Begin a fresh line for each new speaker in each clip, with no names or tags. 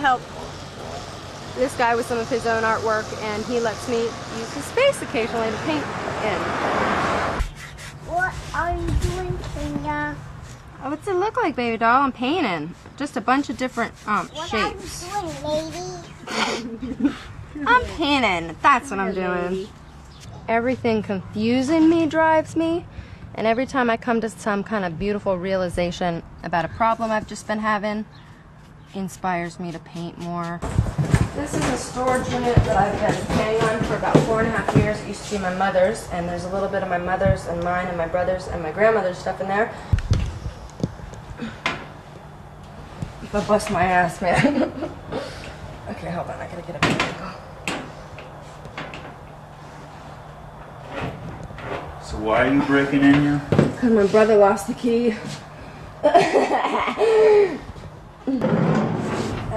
Help this guy with some of his own artwork, and he lets me use his space occasionally to paint in.
What are you doing, Kenya?
Oh, what's it look like, baby doll? I'm painting. Just a bunch of different um,
What
shapes.
are you doing, lady?
I'm painting. That's what I'm doing. Everything confusing me drives me. And every time I come to some kind of beautiful realization about a problem I've just been having, inspires me to paint more. This is a storage unit that I've been paying on for about four and a half years. It used to be my mother's, and there's a little bit of my mother's and mine and my brother's and my grandmother's stuff in there. If I bust my ass, man. okay, hold on. I gotta get a better angle.
So why are you breaking in here?
Because my brother lost the key.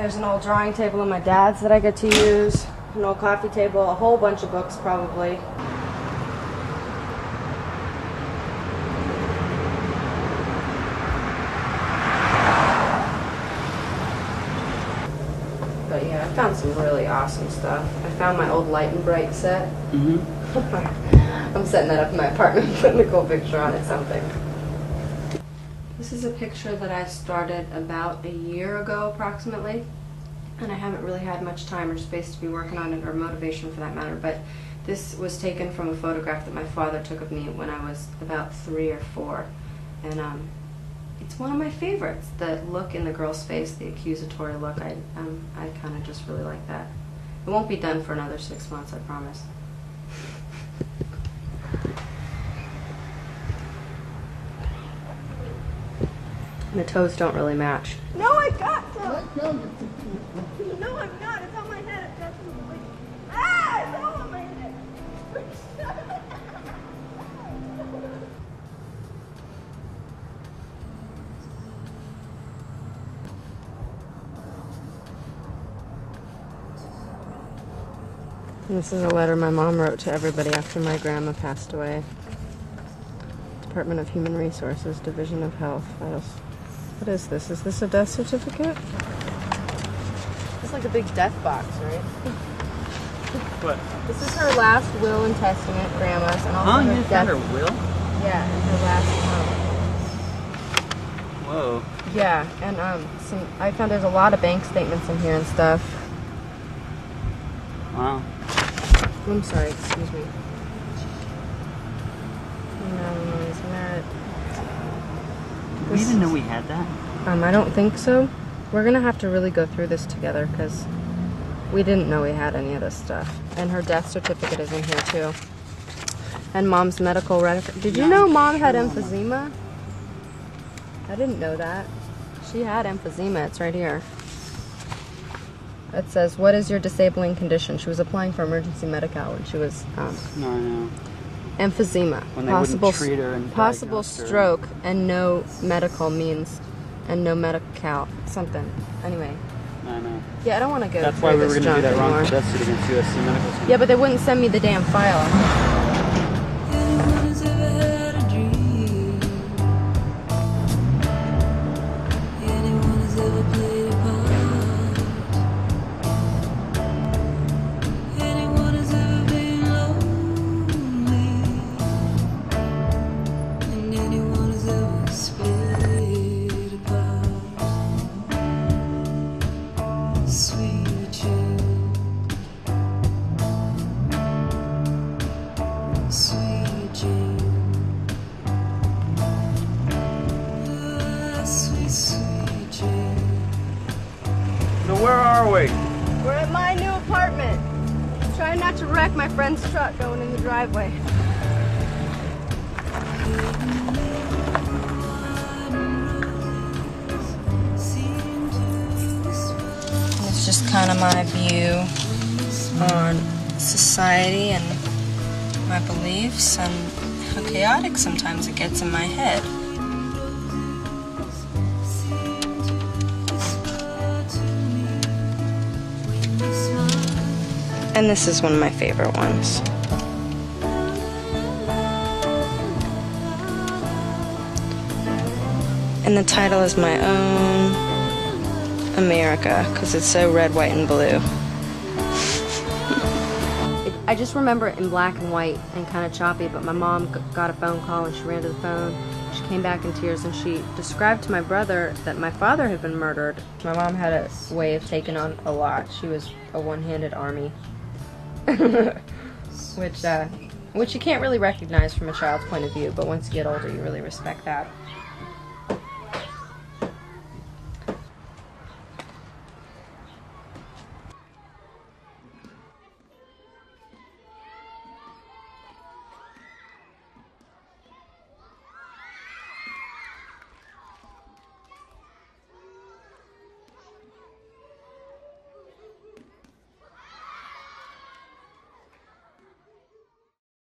There's an old drawing table in my dad's that I get to use, an old coffee table, a whole bunch of books probably. But yeah, I found some really awesome stuff. I found my old Light and Bright set.
Mm-hmm.
I'm setting that up in my apartment, putting a cool picture on it, something. This is a picture that I started about a year ago, approximately. And I haven't really had much time or space to be working on it, or motivation for that matter. But this was taken from a photograph that my father took of me when I was about three or four. And um, it's one of my favorites. The look in the girl's face, the accusatory look, I, um, I kind of just really like that. It won't be done for another six months, I promise. The toes don't really match. No, I got some. No, I'm not. It's on my head. I've got some. Ah, it's all on my head. This is a letter my mom wrote to everybody after my grandma passed away. Department of Human Resources, Division of Health. What else? What is this? Is this a death certificate? It's like a big death box, right?
What?
This is her last will and testament, grandma's, and also
Huh?
her
You
death.
found her will?
Yeah, and her last.
Whoa.
Um, yeah, and um, some. I found there's a lot of bank statements in here and stuff.
Wow.
I'm sorry, excuse me. No, it's not.
We didn't know we had that.
Um, I don't think so. We're gonna have to really go through this together because we didn't know we had any of this stuff. And her death certificate is in here too. And mom's medical record. Did you know mom had emphysema? I didn't know that. She had emphysema. It's right here. It says, "What is your disabling condition?" She was applying for emergency medical when she was um,
No, I know.
Emphysema,
When
possible
wouldn't her and
possible stroke, and no medical means, and no medical something. Anyway,
I know.
yeah, I don't want to go
That's why we were going to do that
anymore.
death suit against USC Medical Center.
Yeah, but they wouldn't send me the damn file. We're at my new apartment. Trying not to wreck my friend's truck going in the driveway. It's just kind of my view on society and my beliefs and how chaotic sometimes it gets in my head. And this is one of my favorite ones. And the title is my own. America because it's so red, white, and blue. I just remember it in black and white and kind of choppy, but my mom got a phone call and she ran to the phone. She came back in tears and she described to my brother that my father had been murdered. My mom had a way of taking on a lot. She was a one-handed army, which uh, which you can't really recognize from a child's point of view, but once you get older, you really respect that.